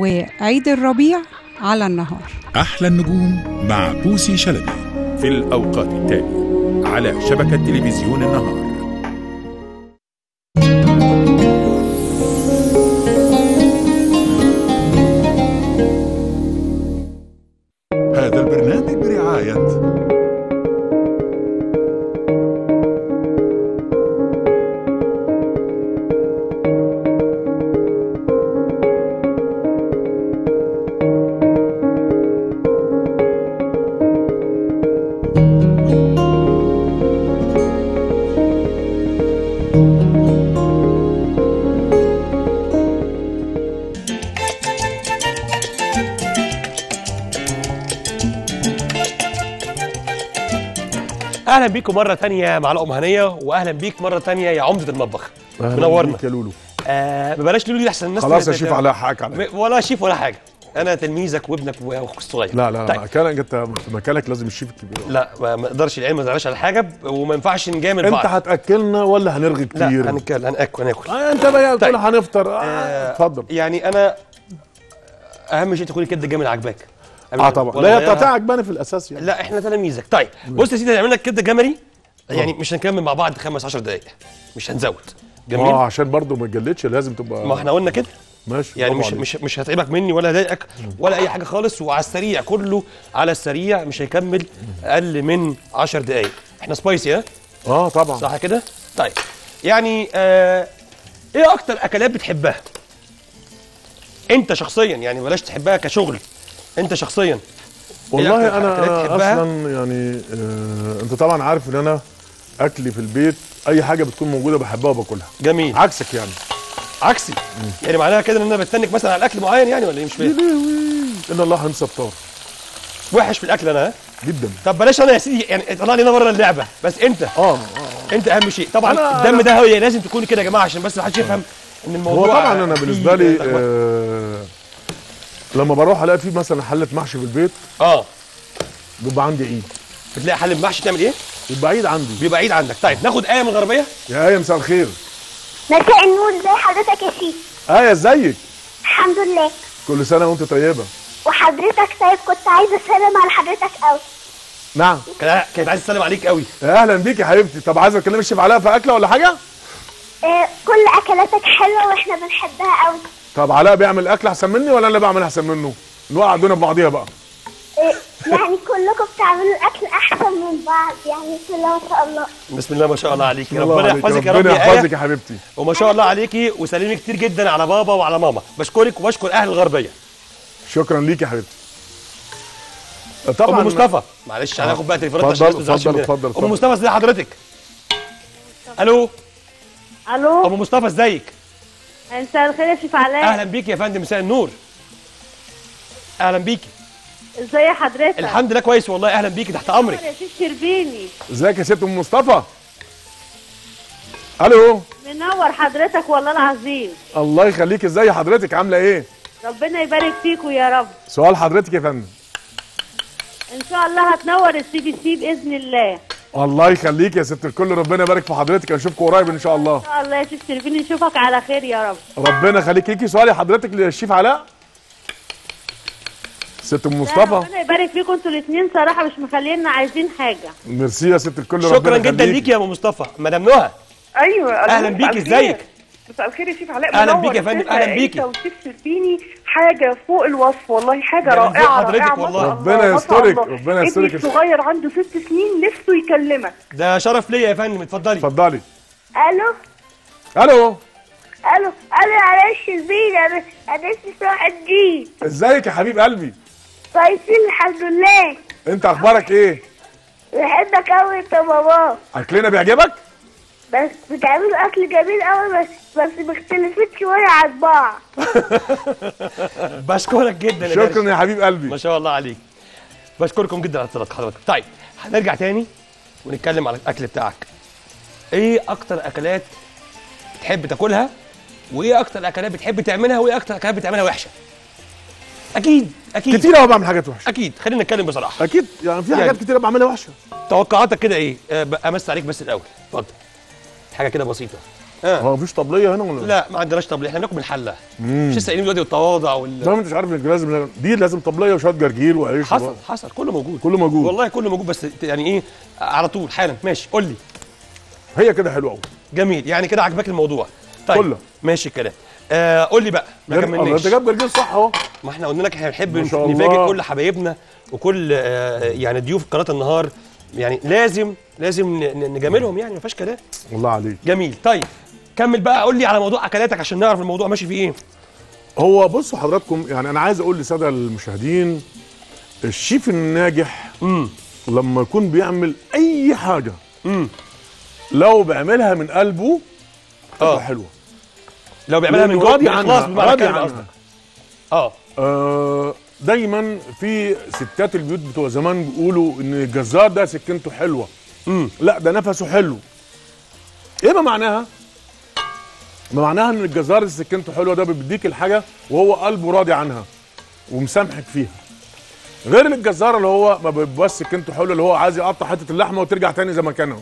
وعيد الربيع على النهار. أحلى النجوم مع بوسي شلبي. في الأوقات التالية على شبكة تلفزيون النهار. أهلا بيكم مرة تانية مع لقمه هنيه واهلا بيك مرة تانية يا عمدة المطبخ. منورنا بيك يا لولو. آه بلاش لولو دي احسن الناس خلاص يا شيف علاء حقك عليا ولا شيف ولا حاجة. أنا تلميذك وابنك واخوك الصغير لا لا طيب. لا كان أنت في مكانك لازم الشيف الكبير. لا ما أقدرش العلم ما على حاجة وما ينفعش نجامل أنت بعض. هتأكلنا ولا هنرغي لا كتير؟ هناكل هناكل هنأكل. آه أنت بقى طيب. هنفطر. آه، آه، اتفضل. يعني أنا أهم شيء تكون الكبده الجمل عجباك آه طبعا. لا؟ بتاعتك عجباني في الأساس يعني. لا إحنا تلاميذك طيب بص يا سيدي هنعمل لك كبده جملي. يعني مش هنكمل مع بعض خمس 10 دقائق مش هنزود. جميل؟ آه عشان برضه ما تجلدش لازم تبقى ما إحنا قلنا كده. ماشي يعني مش عليك. مش مش هتعبك مني ولا هضايقك ولا أي حاجة خالص وعلى السريع كله على السريع مش هيكمل أقل من 10 دقائق إحنا سبايسي ها؟ آه طبعا. صح كده؟ طيب يعني آه إيه أكتر أكلات بتحبها؟ أنت شخصيا يعني بلاش تحبها كشغل. انت شخصيا. والله أنا؟ أصلا يعني آه أنت طبعا عارف إن أنا أكلي في البيت أي حاجة بتكون موجودة بحبها وباكلها. جميل. عكسك يعني. عكسي. يعني معناها كده إن أنا بستنك مثلا على الأكل معين يعني ولا إيه؟ مش فاهم. إن الله هنسى بطار وحش في الأكل أنا ها؟ جدا. طب بلاش أنا يا سيدي يعني طلع لنا بره اللعبه بس أنت آه أنت أهم شيء. طبعا أنا- الدم أنا- ده هو لازم تكون كده يا جماعة عشان بس ما حدش يفهم إن الموضوع هو طبعا أنا بالنسبة لي. آه لما بروح الاقي في مثلا حلة محشي في البيت. آه. بيبقى عندي عيد. بتلاقي حل محشي تعمل إيه؟ بيبقى عيد عندي. بيبقى عيد عندك. طيب ناخد آية من الغربية؟ يا آية مساء الخير. مساء النور زي حضرتك يا شيخ آية إزيك؟ الحمد لله. كل سنة وأنت طيبة. وحضرتك طيب؟ كنت عايزه أسلم على حضرتك قوي نعم. كانت كانت عايز تسلم عليك قوي أهلا بيك يا حبيبتي. طب عايزه اكلم الشيف علاء في أكلة ولا حاجة؟ آه كل أكلاتك حلوة وإحنا بنحبها قوي طب علاء بيعمل أكل أحسن مني ولا أنا بعمل أحسن منه؟ نوقع دون ببعضيها بقى. آه يعني كلكم بتعملوا الأكل أحسن من بعض يعني بسم الله ما شاء الله. بسم الله ما شاء الله عليكي ربنا يحفظك يا رب ربنا يا يحفظك آية. يا حبيبتي. وما شاء الله عليكي وسلمي كتير جدا على بابا وعلى ماما. بشكرك وبشكر أهل الغربية. شكرا ليك يا حبيبتي. طبعا أم مصطفى. معلش هناخد بقى تليفونات عشان اتفضل،. اتفضل، أم. مصطفى إزي حضرتك؟ ألو؟ ألو؟ أم مصطفى إزيك؟ مساء الخير يا شيف علاء أهلا بيك يا فندم مساء النور. أهلا بيكي ازي حضرتك؟ الحمد لله كويس والله أهلا بيكي تحت أمرك. يا شيف شربيني. إزيك يا ست أم مصطفى؟ ألو؟ منور حضرتك والله العظيم. الله يخليك إزاي حضرتك؟ عاملة إيه؟ ربنا يبارك فيكوا يا رب. سؤال حضرتك يا فندم. إن شاء الله هتنور ال CBC بإذن الله. الله يخليك يا ست الكل. ربنا يبارك في حضرتك. أشوفكم قريب إن شاء الله. شاء الله يا شيف شربيني. نشوفك على خير يا رب. ربنا يخليك. ليكي سؤال يا حضرتك للشيف علاء. ست أم مصطفى. ربنا يبارك فيكم. أنتوا الاثنين صراحة مش مخلينا عايزين حاجة. ميرسي يا ست الكل. شكرا ربنا جدا يخليكي. ليكي يا أم مصطفى. مدام نهى. أيوه مساء بيكي،. إزيك؟ مساء الخير يا شيف علاء. أهلاً منور. بيكي يا فندم، بيكي. انت وشيف شربيني حاجة فوق الوصف والله حاجة ذوق رائعة حضرتك رائعه والله. ربنا يسترك،. ربنا يسترك. ابني الصغير عنده ست سنين نفسه يكلمك. ده شرف ليا يا فندم اتفضلي. اتفضلي. ألو؟ ألو؟ ألو؟ ألو معلش البيت أنا أنا اسمي صلاح الدين. إزيك يا حبيب قلبي؟ كويسين الحمد لله. أنت أخبارك إيه؟ بحبك قوي انت بابا. أكلنا بيعجبك؟ بس بتعملوا أكل جميل قوي بس بس مختلفين شوية عن بعض بشكرك جدا يا شكرا. يا حبيب قلبي. ما شاء الله عليك. بشكركم جدا على اتصالات حضرتك. طيب هنرجع تاني ونتكلم على الأكل بتاعك. إيه أكتر أكلات بتحب تاكلها؟ وإيه أكتر أكلات بتحب تعملها؟ وإيه أكتر أكلات بتعملها وحشة؟ أكيد أكيد. كتير قوي بعمل حاجات وحشة. أكيد. خلينا نتكلم بصراحة. أكيد. يعني في يعني- حاجات كتير بعملها وحشة. توقعاتك كده إيه؟ ب- امس عليك بس الأول. اتفضل. حاجة كده بسيطة. آه. هو مفيش طبلية هنا ولا؟ لا ما عندناش طبلية. إحنا بناكل من الحله مش لسه قايلين دلوقتي التواضع وال لا ما انتش عارف انك لازم دي لازم طبلية وشوية جرجير وعيش حصل و- حصل. كله موجود. كله موجود. والله كله موجود بس يعني إيه على طول حالا. ماشي قول لي. هي كده حلوة قوي جميل. يعني كده عجبك الموضوع. طيب كله. ماشي الكلام آه قول لي بقى. ما انت كملناش. جايب جرجير صح أهو. ما إحنا قلنا لك إحنا بنحب نفاجئ. كل حبايبنا وكل آه يعني ضيوف قناة النهار. يعني لازم لازم نجاملهم يعني ما فيهاش كلام. والله عليك. جميل. طيب كمل بقى قول لي على موضوع أكلاتك عشان نعرف الموضوع ماشي فيه إيه. هو بصوا حضراتكم يعني أنا عايز أقول للساده المشاهدين الشيف الناجح امم لما يكون بيعمل أي حاجة امم لو بيعملها من قلبه آه. حلوة. لو بيعملها من جوه راضي عنها بمعنى راضي عنها آه. آه دايما في ستات البيوت بتوع زمان بيقولوا إن الجزار ده سكنته حلوة. امم لا ده نفسه حلو. إيه ما معناها؟ ما معناها إن الجزار اللي سكنته حلوة ده بيديك الحاجة وهو قلبه راضي عنها ومسامحك فيها. غير الجزار اللي هو ما بيبقاش سكنته حلوة اللي هو عايز يقطع حتة اللحمة وترجع تاني زي ما كانوا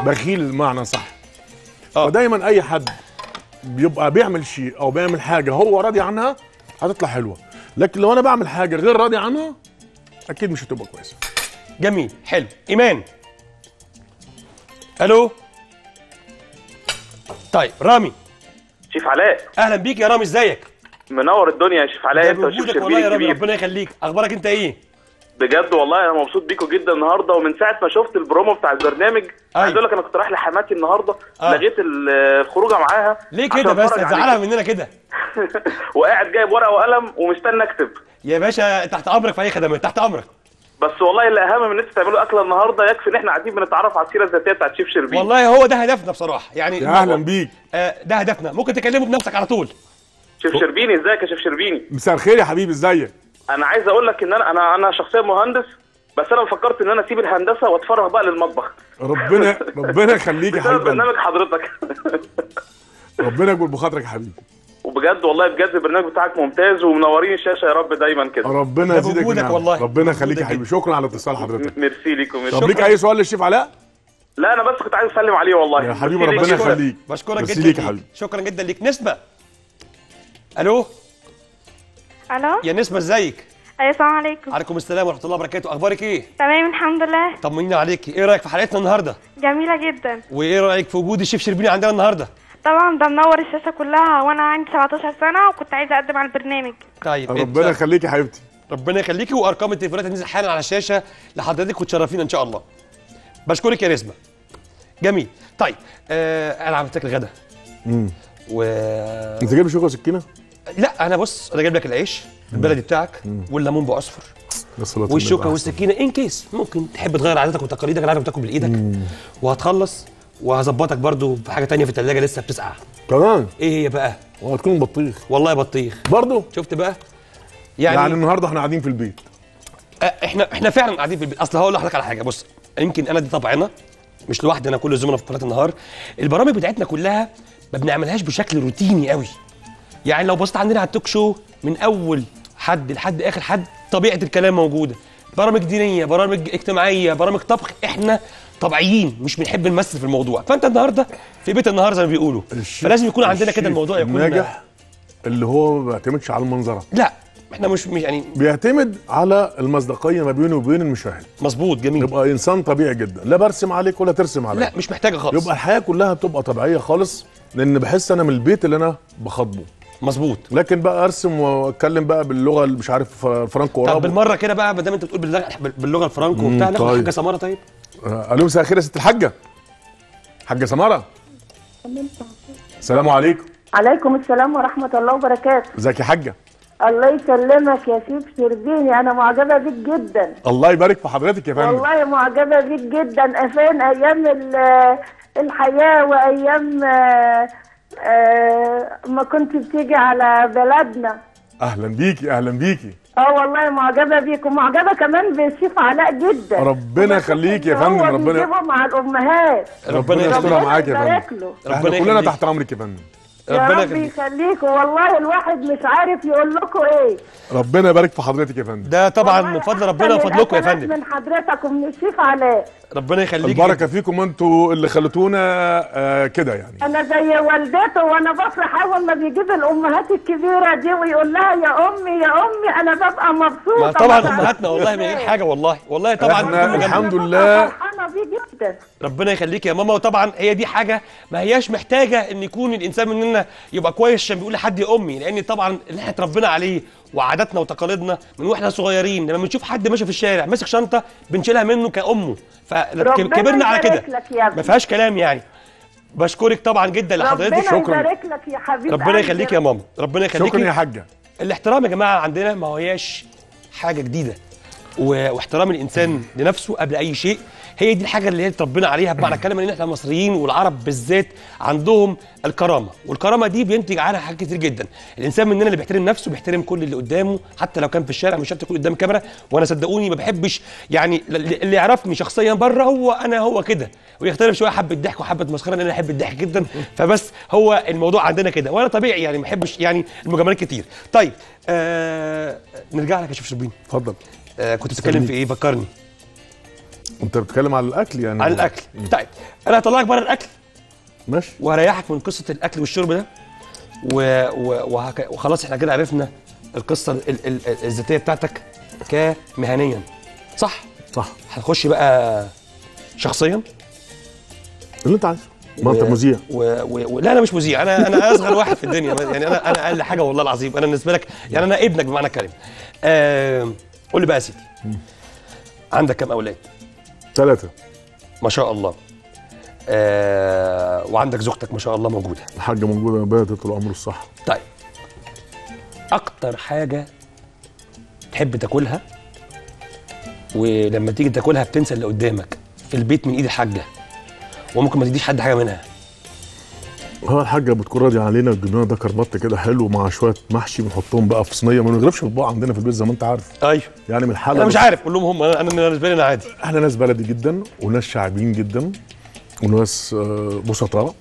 بخيل المعنى صح. آه. فدايما أي حد بيبقى بيعمل شيء أو بيعمل حاجة هو راضي عنها هتطلع حلوة. لكن لو أنا بعمل حاجة غير راضي عنها أكيد مش هتبقى كويسة. جميل حلو. إيمان. ألو؟ طيب رامي. شيف علاء. أهلا بيك يا رامي إزيك؟ منور الدنيا يا شيف علاء أنت وشيف بوجودك والله يا رامي الكبير ربنا يخليك. أخبارك أنت إيه؟ بجد والله أنا مبسوط بيكم جدا النهارده ومن ساعة ما شفت البرومو بتاع البرنامج عايز أقول لك أنا كنت رايح لحماتي النهارده آه. لغيت ال- الخروجة معاها ليه كده بس؟ هتزعلها عليكم. مننا كده. وقاعد جايب ورقة وقلم ومستني أكتب. يا باشا تحت أمرك في أي خدمات تحت أمرك. بس والله اللي أهم من إن أنتوا تعملوا أكلة النهارده يكفي إن إحنا قاعدين بنتعرف على السيرة الذاتية بتاعت شيف شربيني والله هو ده هدفنا بصراحة. يعني يا أهلا بيك. آه ده هدفنا. ممكن تكلمه بنفسك على طول. شيف شربيني إزيك يا شيف شربيني؟ مساء الخير يا حبيبي إزيك؟ أنا عايز أقول لك إن أنا أنا أنا شخصيا مهندس بس أنا فكرت إن أنا أسيب الهندسة وأتفرغ بقى للمطبخ. ربنا ربنا يخليك يا حبيبي برنامج حضرتك. ربنا يكبر بخاطرك يا حبيبي. وبجد والله بجد البرنامج بتاعك ممتاز ومنورين الشاشة يا رب دايما كده. ربنا يزيدك من والله. ربنا يخليك يا حبيبي. شكرا على اتصال حضرتك. ميرسي ليكم ميرسي. طب ليك أي سؤال للشيف علاء؟ لا أنا بس كنت عايز أسلم عليه والله. يا حبيبي ربنا ليك. يخليك. بشكرك جدا ليك. حبيبي. شكرا جدا ليك. نسمه ألو؟ ألو؟ يا نسمه إزيك؟ أيوه السلام عليكم. عليكم السلام ورحمة الله وبركاته. أخبارك إيه؟ تمام الحمد لله. طمنينا عليكي. إيه رأيك في حلقتنا النهارده؟ جميلة جدا. وإيه رأيك في وجود الشيف شربيني عندنا النهارده؟ طبعا ده منور الشاشه كلها وأنا عندي 17 سنة وكنت عايزة أقدم على البرنامج. طيب ربنا انت- يخليك يا حبيبتي. ربنا يخليكي وأرقام التليفونات هتنزل حالا على الشاشة لحضرتك وتشرفينا إن شاء الله. بشكرك يا نسمة. جميل. طيب آه أنا عملت لك الغدا. امم و أنت جايب شوكة وسكينة؟ لا أنا بص أنا جايب لك العيش البلدي بتاعك والليمون بأصفر. والشوكة. والسكينة ان كيس ممكن تحب تغير عاداتك وتقاليدك أنا عارف بتاكل بايدك وهتخلص وهظبطك برضو بحاجه تانية في الثلاجه لسه بتسقع. كمان إيه هي بقى؟ وهتكون بطيخ. والله بطيخ. برضه شفت بقى؟ يعني, يعني, النهارده إحنا قاعدين في البيت. إحنا إحنا فعلا قاعدين في البيت. أصل هقول لحضرتك على حاجة. بص يمكن أنا دي طبعنا. مش لوحدي أنا كل الزملاء في قناه النهار. البرامج بتاعتنا كلها ما بنعملهاش بشكل روتيني قوي. يعني لو بصيت عندنا على التوك شو من أول حد لحد آخر حد طبيعة الكلام موجودة. برامج دينية برامج اجتماعية برامج طبخ إحنا طبيعيين مش بنحب نمثل في الموضوع. فأنت النهارده في بيت النهار زي ما بيقولوا. فلازم يكون عندنا كده الموضوع يكون ناجح اللي هو ما بيعتمدش على المنظرة. لا إحنا مش مش يعني بيعتمد على المصداقية ما بينه وبين المشاهد. مظبوط جميل. يبقى إنسان طبيعي جدا. لا برسم عليك ولا ترسم عليا لا مش محتاجة خالص. يبقى الحياة كلها بتبقى طبيعية خالص لأن بحس أنا من البيت اللي أنا بخاطبه. مظبوط. لكن بقى أرسم وأتكلم بقى باللغة اللي مش عارف فرانكو طب بالمرة كده بقى ما دام أنت بتقول باللغة مم، وبتاع ناخد طيب. حاجة سمارة طيب. ألو مساء الخير يا ست الحاجة. حاجة سمارة. السلام عليكم. عليكم السلام ورحمة الله وبركاته. ازيك يا حاجة؟ الله يسلمك يا شيف شربيني أنا معجبة بيك جدا. الله يبارك في حضرتك يا فندم. والله معجبة بيك جدا. فين أيام ال- الحياة وأيام آه، آه، ما كنت بتيجي على بلدنا. أهلا بيكي أهلا بيكي. آه والله معجبة بيك ومعجبة كمان بالشيف علاء جدا. ربنا يخليك يا فندم ربنا بيجيبهم مع الأمهات. ربنا يسترها معاك يا فندم. إحنا كلنا تحت أمرك يا فندم. يا ربنا رب يخليك. يخليكوا. والله الواحد مش عارف يقول لكم إيه. ربنا يبارك في حضرتك يا فندم. ده طبعا من فضل ربنا وفضلكم يا فندم. من حضرتك ومن الشيف علاء ربنا يخليك البركة فيكم أنتوا اللي خلتونا آه كده يعني. أنا زي والدته وأنا بفرح أول ما بيجيب الأمهات الكبيرة دي ويقول لها يا أمي يا أمي أنا ببقى مبسوطة. ما طبعا أمهاتنا والله من غير حاجة والله. والله طبعا. الحمد لله. فرحانة بيه جدا. ربنا يخليك يا ماما. وطبعا هي دي حاجة ما هياش محتاجة إن يكون الإنسان مننا يبقى كويس عشان بيقول لحد يا امي لأن طبعا اللي إحنا اتربينا عليه وعاداتنا وتقاليدنا من وإحنا صغيرين لما بنشوف حد ماشي في الشارع ماسك شنطة بنشيلها منه كأمه. فكبرنا على كده. ما فيهاش كلام يعني. بشكرك طبعا جدا لحضرتك. ربنا يبارك لك يا حبيبي ربنا يخليك يا ماما. ربنا يخليك. شكرا يا حاجة. الاحترام يا جماعة عندنا ما هياش حاجة جديدة. واحترام الإنسان لنفسه قبل أي شيء. هي دي الحاجة اللي هي اتربينا عليها بمعنى الكلمة ان إحنا المصريين والعرب بالذات عندهم الكرامة. والكرامة دي بينتج عنها حاجات كتير جدا. الإنسان مننا اللي بيحترم نفسه بيحترم كل اللي قدامه حتى لو كان في الشارع مش شرط يكون قدام كاميرا وأنا صدقوني ما بحبش يعني اللي يعرفني شخصيا بره هو أنا هو كده. ويختلف شوية حبة ضحك وحبة مسخرة أنا أحب الضحك جدا. فبس هو الموضوع عندنا كده. وأنا طبيعي يعني ما بحبش يعني المجاملات كتير. طيب آه نرجع لك يا شيف شربين اتفضل. آه كنت بتتكلم في إيه؟ فكرني. انت بتتكلم على الأكل يعني؟ عن الأكل. طيب أنا هطلعك بره الأكل. ماشي. وهريحك من قصة الأكل والشرب ده. و... و... وهك... وخلاص إحنا كده عرفنا القصة ال... ال... ال... الذاتية بتاعتك كمهنيا. صح؟ صح. هنخش بقى شخصيا. اللي أنت عايزه. ما أنت مذيع. و... و... و... لا أنا مش مذيع. أنا أنا أصغر واحد في الدنيا. يعني أنا أنا أقل حاجة والله العظيم. أنا بالنسبة لك يعني أنا ابنك بمعنى الكلمة آه... قول لي بقى يا سيدي. عندك كام أولاد؟ ثلاثة. ما شاء الله. آه... وعندك زوجتك ما شاء الله موجودة. الحاجة موجوده باتت عمره الصح. طيب. أكتر حاجة تحب تاكلها ولما تيجي تاكلها بتنسى اللي قدامك في البيت من إيد الحاجة وممكن ما تديش حد حاجة منها. هو الحاجة بتكون راضيه علينا لنا ده كربط كده حلو مع شوية محشي بنحطهم بقى في صينية ما بنغرفش الاطباق عندنا في البيت زي ما انت عارف. أيوه. يعني من الحاله أنا مش عارف قول لهم هم أنا أنا بالنسبة لي أنا عادي. إحنا ناس بلدي جدا وناس شعبيين جدا وناس آه، بسطاء.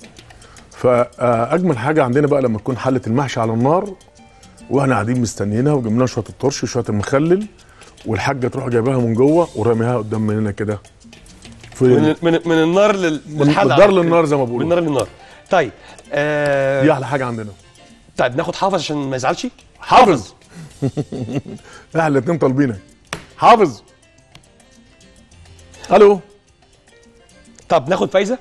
فأجمل حاجة عندنا بقى لما تكون حلة المحشي على النار وإحنا قاعدين مستنيينها وجبنا شوية الطرش وشوية المخلل والحاجة تروح جايباها من جوه ورميها قدام مننا كده. من من, من النار لل- من للحلقه الدار للنار زي ما بيقولوا. من النار للنار. طيب آه دي أحلى حاجة عندنا. طيب ناخد حافظ عشان ما يزعلش؟ حافظ. إحنا الاتنين طالبينك. حافظ. ألو. طب ناخد فايزة؟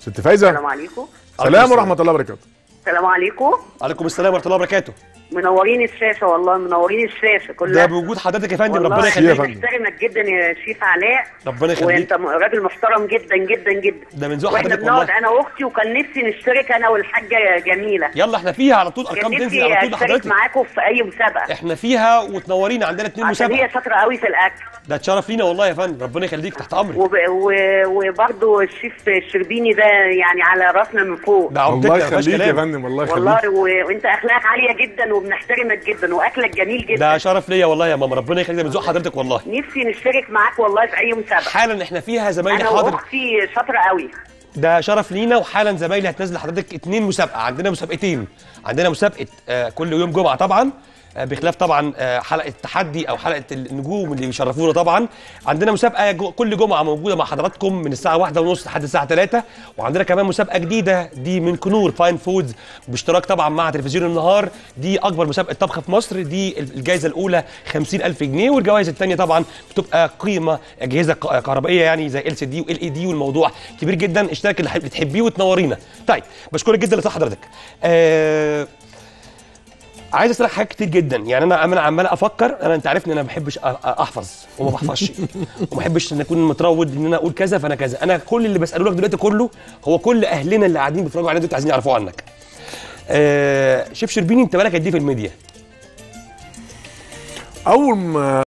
ست فايزة. السلام عليكم. سلام ورحمة الله وبركاته. السلام عليكم. عليكم السلام ورحمة الله وبركاته. منورين الشاشه والله منورين الشاشه ده كلها بوجود حضرتك يا فندم والله ربنا يخليك. يخليك. فندم. بحترمك جدا يا شيف علاء. ربنا يخليك. وأنت راجل محترم جدا جدا جدا. ده من ذوق وإحنا حضرتك بنقعد والله. أنا وأختي وكان نفسي نشترك أنا والحاجة جميلة. يلا إحنا فيها على طول أرقام تنزل نفسي على طول أشترك لحضرتك. معاكم في أي مسابقة. إحنا فيها وتنورينا عندنا عشان مسابقة. هي شاطرة قوي في الأكل. ده اتشرف لينا والله يا فندم. ربنا يخليك تحت أمرك. وب... و... وبرضه الشيف الشربيني ده يعني على راسنا من فوق. ده الله يخليك يا فندم الله يخليك. والله. وأنت أخلاقك عالية جدا وبنحترمك جدا وأكلك جميل جدا. ده شرف ليا والله يا ماما ربنا يخليك من ذوق حضرتك والله. نفسي نشترك معاك والله في أي مسابقة. حالا إحنا فيها زمايلي أنا حاضر. وأختي شاطرة قوي. ده شرف لينا وحالا زمايلي هتنزل لحضرتك اتنين مسابقة. عندنا مسابقتين. عندنا مسابقة آه، كل يوم جمعة طبعا. بخلاف طبعا آه، حلقة التحدي أو حلقة النجوم اللي بيشرفونا طبعا. عندنا مسابقة كل جمعة موجودة مع حضراتكم من الساعة واحدة ونص لحد الساعة 3 وعندنا كمان مسابقة جديدة دي من Knorr Fine Foods باشتراك طبعا مع تلفزيون النهار. دي أكبر مسابقة طبخ في مصر دي الجائزة الأولى 50000 جنيه. والجوائز الثانية طبعا بتبقى قيمة أجهزة كهربائية يعني زي ال سي دي وال اي دي والموضوع كبير جدا. اشترك اللي حب- بتحبيه وتنورينا. طيب بشكرك جدا لصح حضرتك آه عايز أسألك حاجات كتير جدا. يعني أنا أنا عمال أفكر أنا أنت عارفني أنا ما بحبش أحفظ وما بحفظش وما بحبش إن أكون متروض إن أنا أقول كذا فأنا كذا. أنا كل اللي بسأله لك دلوقتي كله هو كل أهلنا اللي قاعدين بيتفرجوا علينا دلوقتي عايزين يعرفوه عنك. آه شيف شربيني أنت بالك قد إيه في الميديا؟ أول ما